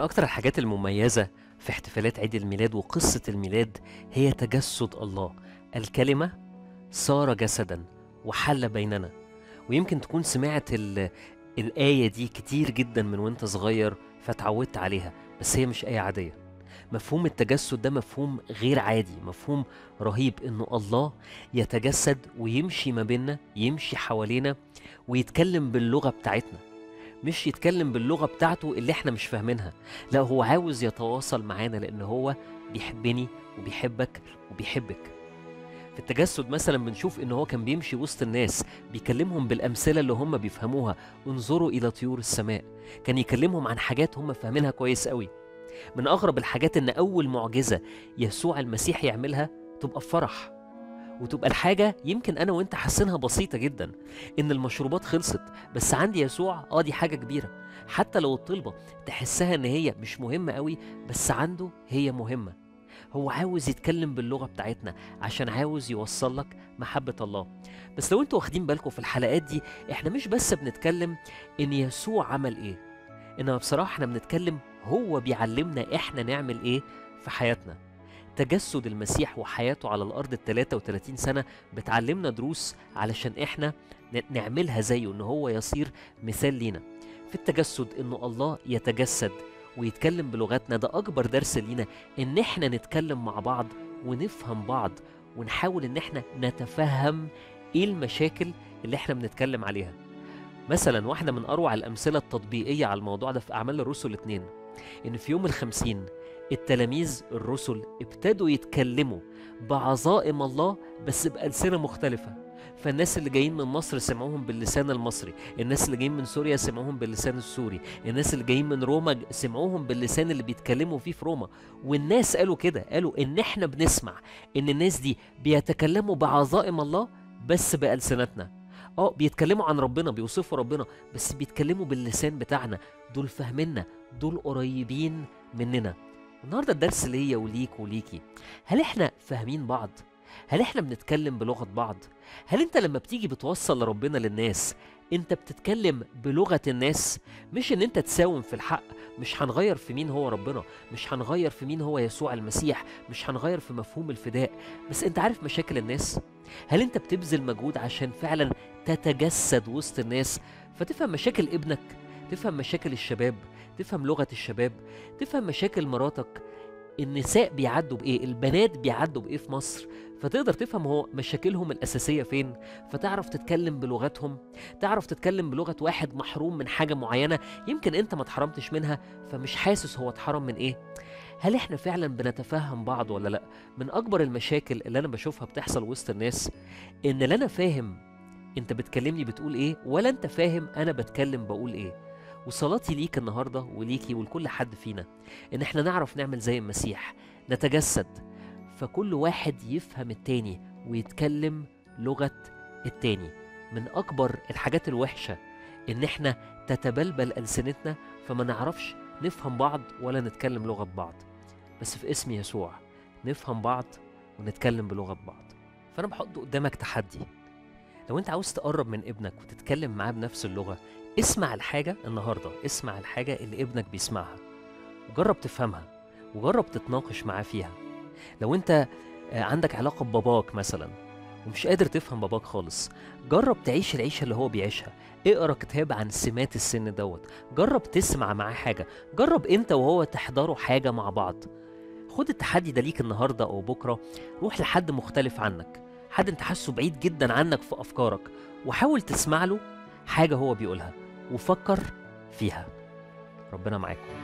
أكتر الحاجات المميزة في احتفالات عيد الميلاد وقصة الميلاد هي تجسد الله الكلمة صار جسدا وحل بيننا ويمكن تكون سمعت ال... الآية دي كتير جدا من وأنت صغير فتعودت عليها بس هي مش آية عادية. مفهوم التجسد ده مفهوم غير عادي مفهوم رهيب انه الله يتجسد ويمشي ما بيننا يمشي حوالينا ويتكلم باللغة بتاعتنا. مش يتكلم باللغة بتاعته اللي إحنا مش فاهمينها. لا هو عاوز يتواصل معانا لأن هو بيحبني وبيحبك وبيحبك. في التجسد مثلا بنشوف إن هو كان بيمشي وسط الناس بيكلمهم بالأمثلة اللي هم بيفهموها. انظروا إلى طيور السماء. كان يكلمهم عن حاجات هم فاهمينها كويس قوي. من أغرب الحاجات إن أول معجزة يسوع المسيح يعملها تبقى فرح. وتبقى الحاجة يمكن أنا وأنت حاسينها بسيطة جدا إن المشروبات خلصت بس عندي يسوع آه دي حاجة كبيرة. حتى لو الطلبة تحسها إن هي مش مهمة قوي بس عنده هي مهمة. هو عاوز يتكلم باللغة بتاعتنا عشان عاوز يوصل لك محبة الله. بس لو أنتوا واخدين بالكم في الحلقات دي إحنا مش بس بنتكلم إن يسوع عمل إيه. إنما بصراحة إحنا بنتكلم هو بيعلمنا إحنا نعمل إيه في حياتنا. تجسد المسيح وحياته على الأرض ال 33 سنة بتعلمنا دروس علشان إحنا نعملها زيه إن هو يصير مثال لينا. في التجسد انه الله يتجسد ويتكلم بلغتنا ده أكبر درس لينا إن إحنا نتكلم مع بعض ونفهم بعض ونحاول إن إحنا نتفهم إيه المشاكل اللي إحنا بنتكلم عليها. مثلا واحدة من أروع الأمثلة التطبيقية على الموضوع ده في أعمال الرسل اتنين إن في يوم الخمسين التلاميذ الرسل ابتدوا يتكلموا بعظائم الله بس بألسنة مختلفة. فالناس اللي جايين من مصر سمعوهم باللسان المصري الناس اللي جايين من سوريا سمعوهم باللسان السوري الناس اللي جايين من روما سمعوهم باللسان اللي بيتكلموا فيه في روما. والناس قالوا كده قالوا إن إحنا بنسمع إن الناس دي بيتكلموا بعظائم الله بس بألسنتنا. آه بيتكلموا عن ربنا بيوصفوا ربنا بس بيتكلموا باللسان بتاعنا. دول فاهميننا دول قريبين مننا. النهارده الدرس ليا وليك وليكي. هل إحنا فاهمين بعض؟ هل إحنا بنتكلم بلغة بعض؟ هل انت لما بتيجي بتوصل ربنا للناس انت بتتكلم بلغة الناس؟ مش ان انت تساوم في الحق مش هنغير في مين هو ربنا مش هنغير في مين هو يسوع المسيح مش هنغير في مفهوم الفداء. بس انت عارف مشاكل الناس؟ هل انت بتبذل مجهود عشان فعلا تتجسد وسط الناس؟ فتفهم مشاكل ابنك تفهم مشاكل الشباب. تفهم لغة الشباب تفهم مشاكل مراتك النساء بيعدوا بإيه؟ البنات بيعدوا بإيه في مصر؟ فتقدر تفهم هو مشاكلهم الأساسية فين؟ فتعرف تتكلم بلغتهم تعرف تتكلم بلغة واحد محروم من حاجة معينة يمكن أنت ما اتحرمتش منها فمش حاسس هو اتحرم من إيه؟ هل إحنا فعلا بنتفهم بعض ولا لأ؟ من أكبر المشاكل اللي أنا بشوفها بتحصل وسط الناس إن لا أنا فاهم أنت بتكلمني بتقول إيه ولا أنت فاهم أنا بتكلم بقول إيه. وصلاتي ليك النهارده وليكي ولكل حد فينا إن إحنا نعرف نعمل زي المسيح نتجسد فكل واحد يفهم التاني ويتكلم لغة التاني. من أكبر الحاجات الوحشة إن إحنا تتبلبل ألسنتنا فما نعرفش نفهم بعض ولا نتكلم لغة بعض. بس في اسم يسوع نفهم بعض ونتكلم بلغة بعض. فأنا بحط قدامك تحدي. لو أنت عاوز تقرب من ابنك وتتكلم معاه بنفس اللغة اسمع الحاجة النهاردة اسمع الحاجة اللي ابنك بيسمعها. وجرب تفهمها وجرب تتناقش معاه فيها. لو أنت آه، عندك علاقة بباباك مثلا ومش قادر تفهم باباك خالص جرب تعيش العيشة اللي هو بيعيشها. اقرأ كتاب عن سمات السن دوت. جرب تسمع معاه حاجة. جرب انت وهو تحضروا حاجة مع بعض. خد التحدي ده ليك النهاردة أو بكرة. روح لحد مختلف عنك. حد انت حاسه بعيد جدا عنك في أفكارك وحاول تسمع له حاجة هو بيقولها وفكر فيها. ربنا معاكم.